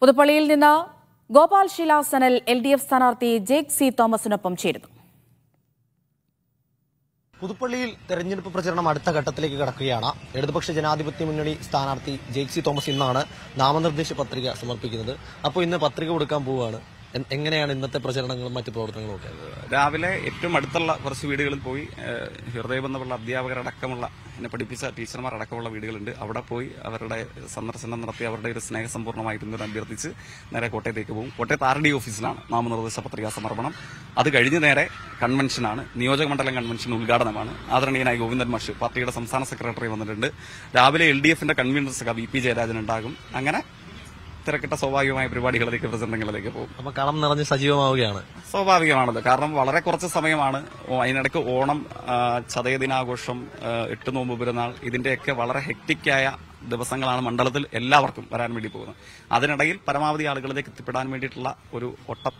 പുതുപ്പള്ളിയിൽ നിന്ന് ഗോപാൽ ശിലാസനൽ എൽ ഡി എഫ് സ്ഥാനാർത്ഥി ജേക്ക് സി തോമസിനൊപ്പം ചേരുന്നു. പുതുപ്പള്ളിയിൽ തെരഞ്ഞെടുപ്പ് പ്രചരണം അടുത്ത ഘട്ടത്തിലേക്ക് കടക്കുകയാണ്. ഇടതുപക്ഷ ജനാധിപത്യ മുന്നണി സ്ഥാനാർത്ഥി ജെയ്സി തോമസ് ഇന്നാണ് നാമനിർദ്ദേശ പത്രിക സമർപ്പിക്കുന്നത്. അപ്പോൾ ഇന്ന് പത്രിക കൊടുക്കാൻ പോവുകയാണ്. എങ്ങനെയാണ് ഇന്നത്തെ പ്രചരണങ്ങളും മറ്റു പ്രവർത്തനങ്ങളും ഒക്കെ? രാവിലെ ഏറ്റവും അടുത്തുള്ള കുറച്ച് വീടുകളിൽ പോയി ഹൃദയബന്ധമുള്ള അധ്യാപകരടക്കമുള്ള എന്നെ പഠിപ്പിച്ച ടീച്ചർമാർ അടക്കമുള്ള വീടുകളുണ്ട്. അവിടെ പോയി അവരുടെ സന്ദർശനം നടത്തി അവരുടെ ഒരു സ്നേഹസമ്പൂർണമായി പിന്തുണ അഭ്യർത്ഥിച്ച് നേരെ കോട്ടയത്തേക്ക് പോകും. കോട്ടയത്ത് ആർ ഡി ഓഫീസിലാണ് നാമനിർദ്ദേശ പത്രികാ സമർപ്പണം. അത് കഴിഞ്ഞ് നേരെ കൺവെൻഷനാണ്. നിയോജക മണ്ഡലം കൺവെൻഷൻ ഉദ്ഘാടനമാണ്. ആദരണീയനായ ഗോവിന്ദൻ മാഷ് പാർട്ടിയുടെ സംസ്ഥാന സെക്രട്ടറി വന്നിട്ടുണ്ട്. രാവിലെ എൽ ഡി എഫിന്റെ കൺവീനർ സഖ വി പി ജയരാജൻ ഉണ്ടാകും. അങ്ങനെ തിരക്കിട്ട സ്വാഭാവികമായ പരിപാടികളിലേക്ക് പ്രസംഗങ്ങളിലേക്ക് പോകും. അപ്പൊ കളം നിറഞ്ഞ് സജീവമാവുകയാണ്. സ്വാഭാവികമാണല്ലോ കാരണം വളരെ കുറച്ച് സമയമാണ് അതിനിടയ്ക്ക് ഓണം ആ, ചതയ ദിനാഘോഷം ആ, എട്ട് നോമ്പ് പെരുന്നാൾ ഇതിന്റെയൊക്കെ വളരെ ഹെക്ടിക്കായ ദിവസങ്ങളാണ് മണ്ഡലത്തിൽ എല്ലാവർക്കും വരാൻ വേണ്ടി പോകുന്നത്. അതിനിടയിൽ പരമാവധി ആളുകളിലേക്ക് എത്തിപ്പെടാൻ വേണ്ടിയിട്ടുള്ള ഒരു ഒട്ടം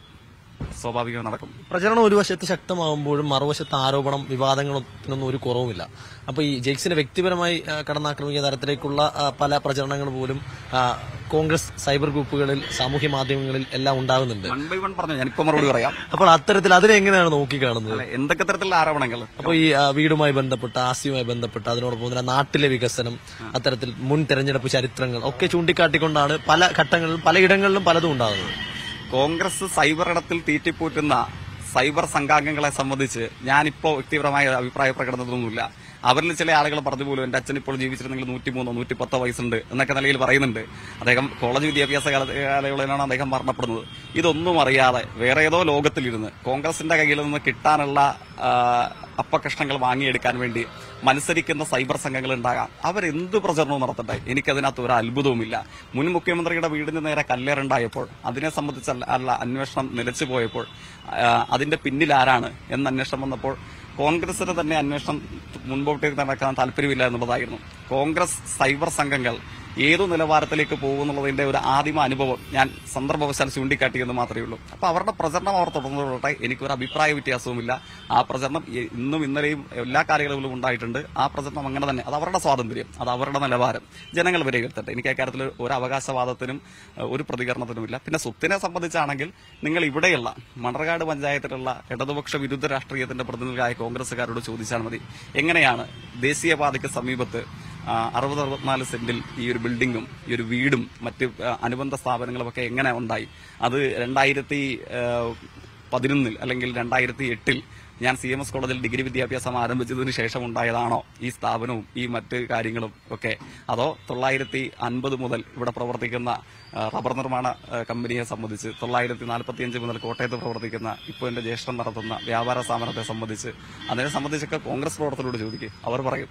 സ്വാഭാവികമായി നടക്കും. പ്രചരണം ഒരു വശത്ത് ശക്തമാകുമ്പോഴും മറുവശത്ത് ആരോപണം വിവാദങ്ങളൊന്നും ഒരു കുറവുമില്ല. അപ്പൊ ഈ ജെയ്ക്സിനെ വ്യക്തിപരമായി കടന്നാക്രമിക്കുന്ന തരത്തിലേക്കുള്ള പല പ്രചരണങ്ങൾ പോലും കോൺഗ്രസ് സൈബർ ഗ്രൂപ്പുകളിൽ സാമൂഹ്യ മാധ്യമങ്ങളിൽ എല്ലാം ഉണ്ടാകുന്നുണ്ട്. വൺ ബൈ വൺ പറഞ്ഞു? ഞാനിപ്പോ മറുപടി പറയാം. അപ്പോൾ അത്തരത്തിൽ അതിനെ എങ്ങനെയാണ് നോക്കിക്കാണുന്നത്? എന്തൊക്കെ തരത്തിലുള്ള ആരോപണങ്ങൾ? അപ്പോൾ ഈ വീടുമായി ബന്ധപ്പെട്ട ആസ്തിയുമായി ബന്ധപ്പെട്ട അതിനോടൊപ്പം തന്നെ നാട്ടിലെ വികസനം അത്തരത്തിൽ മുൻ തെരഞ്ഞെടുപ്പ് ചരിത്രങ്ങൾ ഒക്കെ ചൂണ്ടിക്കാട്ടിക്കൊണ്ടാണ് പല ഘട്ടങ്ങളിലും പലയിടങ്ങളിലും പലതും ഉണ്ടാകുന്നത്. കോൺഗ്രസ് സൈബർ ഇടത്തിൽ തീറ്റിപ്പൂറ്റുന്ന സൈബർ സംഘാംഗങ്ങളെ സംബന്ധിച്ച് ഞാനിപ്പോ വ്യക്തിപരമായ അഭിപ്രായ പ്രകടനമൊന്നുമില്ല അവരിൽ ചില ആളുകൾ പറഞ്ഞു പോലും എന്റെ അച്ഛൻ ഇപ്പോൾ ജീവിച്ചിരുന്നെങ്കിൽ നൂറ്റിമൂന്നോ നൂറ്റി പത്തോ വയസ്സുണ്ട് എന്നൊക്കെ നിലയിൽ പറയുന്നുണ്ട്. അദ്ദേഹം കോളേജ് വിദ്യാഭ്യാസ കാല- കാലയളവിലാണ് അദ്ദേഹം മരണപ്പെടുന്നത്. ഇതൊന്നും അറിയാതെ വേറെ ഏതോ ലോകത്തിലിരുന്ന് കോൺഗ്രസിന്റെ കയ്യിൽ നിന്ന് കിട്ടാനുള്ള അപ്പകഷ്ണങ്ങൾ വാങ്ങിയെടുക്കാൻ വേണ്ടി മത്സരിക്കുന്ന സൈബർ സംഘങ്ങൾ ഉണ്ടാകാം. അവരെന്ത് പ്രചരണവും നടത്തട്ടെ? എനിക്കതിനകത്ത് ഒരു അത്ഭുതവുമില്ല. മുൻ മുഖ്യമന്ത്രിയുടെ വീടിന് നേരെ കല്ലേറുണ്ടായപ്പോൾ അതിനെ സംബന്ധിച്ച് അന്വേഷണം നിലച്ചു പോയപ്പോൾ അതിന്റെ പിന്നിൽ ആരാണ് എന്ന് അന്വേഷണം വന്നപ്പോൾ കോൺഗ്രസിന് തന്നെ അന്വേഷണം മുൻപോട്ടേക്ക് നടക്കാൻ താല്പര്യമില്ല എന്നുള്ളതായിരുന്നു. കോൺഗ്രസ് സൈബർ സംഘങ്ങൾ ഏതു നിലവാരത്തിലേക്ക് പോകുന്നുള്ളതിന്റെ ഒരു ആദിമ അനുഭവം ഞാൻ സന്ദർഭവശാൽ ചൂണ്ടിക്കാട്ടിയെന്ന് മാത്രമേ ഉള്ളൂ. അപ്പൊ അവരുടെ പ്രചരണം അവർ തുടർന്നുകൊള്ളട്ടെ. എനിക്കൊരു അഭിപ്രായ വ്യത്യാസവുമില്ല. ആ പ്രചരണം ഇന്നും ഇന്നലെയും എല്ലാ കാലയളവിലും ഉണ്ടായിട്ടുണ്ട്. ആ പ്രചരണം അങ്ങനെ തന്നെ. അത് അവരുടെ സ്വാതന്ത്ര്യം. അത് അവരുടെ നിലവാരം. ജനങ്ങൾ വിലയിരുത്തട്ടെ എനിക്ക് അക്കാര്യത്തിൽ ഒരു അവകാശവാദത്തിനും ഒരു പ്രതികരണത്തിനുമില്ല. പിന്നെ സ്വത്തിനെ സംബന്ധിച്ചാണെങ്കിൽ നിങ്ങൾ ഇവിടെയുള്ള മണർകാട് പഞ്ചായത്തിലുള്ള ഇടതുപക്ഷ വിരുദ്ധ രാഷ്ട്രീയത്തിന്റെ പ്രതിനിധികളായ കോൺഗ്രസുകാരോട് ചോദിച്ചാൽ മതി. എങ്ങനെയാണ് ദേശീയപാതയ്ക്ക് സമീപത്ത് അറുപത് അറുപത്തിനാല് സെന്റിൽ ഈ ഒരു ബിൽഡിങ്ങും ഈ ഒരു വീടും മറ്റ് അനുബന്ധ സ്ഥാപനങ്ങളും ഒക്കെ എങ്ങനെ ഉണ്ടായി? അത് രണ്ടായിരത്തി പതിനൊന്നിൽ അല്ലെങ്കിൽ രണ്ടായിരത്തി എട്ടിൽ ഞാൻ സി എം എസ് കോളേജിൽ ഡിഗ്രി വിദ്യാഭ്യാസം ആരംഭിച്ചതിന് ശേഷം ഉണ്ടായതാണോ ഈ സ്ഥാപനവും ഈ മറ്റ് കാര്യങ്ങളും ഒക്കെ? അതോ തൊള്ളായിരത്തി അൻപത് മുതൽ ഇവിടെ പ്രവർത്തിക്കുന്ന റബ്ബർ നിർമ്മാണ കമ്പനിയെ സംബന്ധിച്ച് തൊള്ളായിരത്തി നാൽപ്പത്തിയഞ്ച് മുതൽ കോട്ടയത്ത് പ്രവർത്തിക്കുന്ന ഇപ്പോൾ എന്റെ ജ്യേഷ്ഠൻ നടത്തുന്ന വ്യാപാര സ്ഥാപനത്തെ സംബന്ധിച്ച് അതിനെ സംബന്ധിച്ചൊക്കെ കോൺഗ്രസ് പ്രവർത്തകരോട് ചോദിക്കും. അവർ പറയും.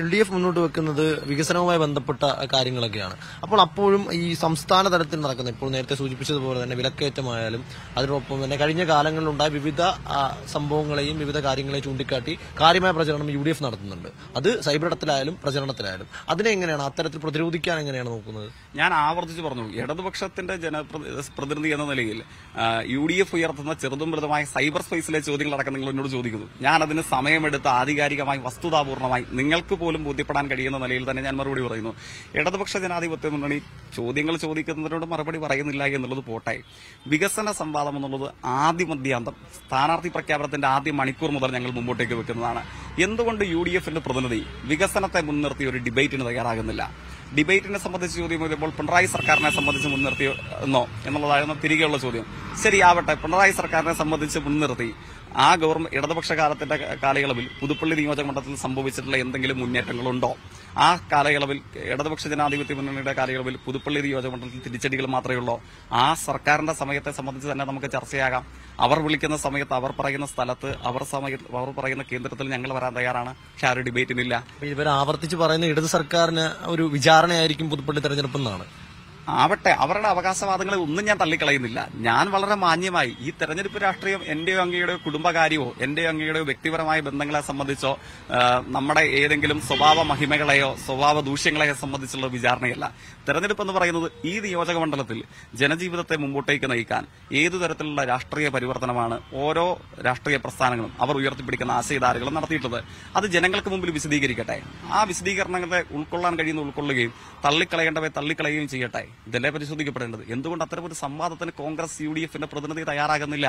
എൽ ഡി എഫ് മുന്നോട്ട് വെക്കുന്നത് വികസനവുമായി ബന്ധപ്പെട്ട കാര്യങ്ങളൊക്കെയാണ്. അപ്പോൾ അപ്പോഴും ഈ സംസ്ഥാന തലത്തിൽ നടക്കുന്ന ഇപ്പോൾ നേരത്തെ സൂചിപ്പിച്ചതുപോലെ തന്നെ വിലക്കയറ്റമായാലും അതിനൊപ്പം തന്നെ കഴിഞ്ഞ കാലങ്ങളിലുണ്ടായ വിവിധ ആ, സംഭവങ്ങളെയും വിവിധ കാര്യങ്ങളെയും ചൂണ്ടിക്കാട്ടി കാര്യമായ പ്രചരണം യു ഡി എഫ് നടത്തുന്നുണ്ട്. അത് സൈബർ ഇടത്തിലായാലും പ്രചരണത്തിലായാലും. അതിനെ എങ്ങനെയാണ് അത്തരത്തിൽ പ്രതിരോധിക്കാൻ എങ്ങനെയാണ് നോക്കുന്നത്? ഞാൻ ആവർത്തിച്ച് പറഞ്ഞു ഇടതുപക്ഷത്തിന്റെ ജനപ്രതിനിധി എന്ന നിലയിൽ യു ഡി എഫ് ഉയർത്തുന്ന ചെറുതും വലുതുമായ സൈബർ സ്പേസിലെ ചോദ്യങ്ങൾ അടക്കം നിങ്ങൾ എന്നോട് ചോദിക്കുന്നു. ഞാൻ അതിന് സമയമെടുത്ത് ആധികാരികമായി വസ്തുതാപൂർണമായി നിങ്ങൾക്ക് പോലും ബോധ്യപ്പെടാൻ കഴിയുന്ന നിലയിൽ തന്നെ ഞാൻ മറുപടി പറയുന്നു. ഇടതുപക്ഷ ജനാധിപത്യ മുന്നണി ചോദ്യങ്ങൾ ചോദിക്കുന്നതിനോട് മറുപടി പറയുന്നില്ല എന്നുള്ളത് പോട്ടെ. വികസന സംവാദം എന്നുള്ളത് ആദ്യ മധ്യാന്തം. സ്ഥാനാർത്ഥി പ്രഖ്യാപനത്തിന്റെ ആദ്യ മണിക്കൂർ മുതൽ ഞങ്ങൾ മുമ്പോട്ടേക്ക് വെക്കുന്നതാണ്. എന്തുകൊണ്ട് യു ഡി എഫിന്റെ പ്രതിനിധി വികസനത്തെ മുൻനിർത്തി ഒരു ഡിബേറ്റിന് തയ്യാറാകുന്നില്ല? ഡിബേറ്റിനെ സംബന്ധിച്ച് ചോദ്യം ചെയ്തപ്പോൾ പിണറായി സർക്കാരിനെ സംബന്ധിച്ച് മുൻനിർത്തി എന്നോ എന്നുള്ളതായിരുന്നു തിരികെയുള്ള ചോദ്യം. ശരിയാവട്ടെ പിണറായി സർക്കാരിനെ സംബന്ധിച്ച് മുൻനിർത്തി ആ ഗവൺമെന്റ് ഇടതുപക്ഷ കാലത്തിന്റെ കാലയളവിൽ പുതുപ്പള്ളി നിയോജക മണ്ഡലത്തിൽ സംഭവിച്ചിട്ടുള്ള എന്തെങ്കിലും മുന്നേറ്റങ്ങളുണ്ടോ? ആ കാലയളവിൽ ഇടതുപക്ഷ ജനാധിപത്യ മുന്നണിയുടെ കാലയളവിൽ പുതുപ്പള്ളി നിയോജക മണ്ഡലത്തിൽ തിരിച്ചടികൾ മാത്രമേ ഉള്ളൂ? ആ സർക്കാരിന്റെ സമയത്തെ സംബന്ധിച്ച് തന്നെ നമുക്ക് ചർച്ചയാകാം. അവർ വിളിക്കുന്ന സമയത്ത് അവർ പറയുന്ന സ്ഥലത്ത് അവർ സമയത്ത് അവർ പറയുന്ന കേന്ദ്രത്തിൽ ഞങ്ങൾ വരാൻ തയ്യാറാണ്. പക്ഷെ ആ ഒരു ഡിബേറ്റിനില്ല ഇവർ ആവർത്തിച്ച് പറയുന്ന ഇടത് സർക്കാരിന് ഒരു വിചാരണയായിരിക്കും പുതുപ്പള്ളി തെരഞ്ഞെടുപ്പ് എന്നാണ് ആവട്ടെ അവരുടെ അവകാശവാദങ്ങളെ ഒന്നും ഞാൻ തള്ളിക്കളയുന്നില്ല. ഞാൻ വളരെ മാന്യമായി ഈ തെരഞ്ഞെടുപ്പ് രാഷ്ട്രീയം എന്റെയോ അങ്ങയുടെയോ കുടുംബകാര്യമോ എന്റെയോ അങ്ങയുടെയോ വ്യക്തിപരമായ ബന്ധങ്ങളെ സംബന്ധിച്ചോ നമ്മുടെ ഏതെങ്കിലും സ്വഭാവ മഹിമകളെയോ സ്വഭാവ ദൂഷ്യങ്ങളെയോ സംബന്ധിച്ചുള്ള വിചാരണയല്ല. തെരഞ്ഞെടുപ്പ് എന്ന് പറയുന്നത് ഈ നിയോജക മണ്ഡലത്തിൽ ജനജീവിതത്തെ മുമ്പോട്ടേക്ക് നയിക്കാൻ ഏതു തരത്തിലുള്ള രാഷ്ട്രീയ പരിവർത്തനമാണ് ഓരോ രാഷ്ട്രീയ പ്രസ്ഥാനങ്ങളും അവർ ഉയർത്തിപ്പിടിക്കുന്ന ആശയധാരകളും നടത്തിയിട്ടുള്ളത്. അത് ജനങ്ങൾക്ക് മുമ്പിൽ വിശദീകരിക്കട്ടെ. ആ വിശദീകരണങ്ങളെ ഉൾക്കൊള്ളാൻ കഴിയുന്ന ഉൾക്കൊള്ളുകയും തള്ളിക്കളയേണ്ടവയെ തള്ളിക്കളയുകയും ചെയ്യട്ടെ. ഇതല്ലേ പരിശോധിക്കപ്പെടേണ്ടത് എന്തുകൊണ്ട് അത്തരം ഒരു സംവാദത്തിന് കോൺഗ്രസ് യു ഡി എഫിന്റെ പ്രതിനിധി തയ്യാറാകുന്നില്ല?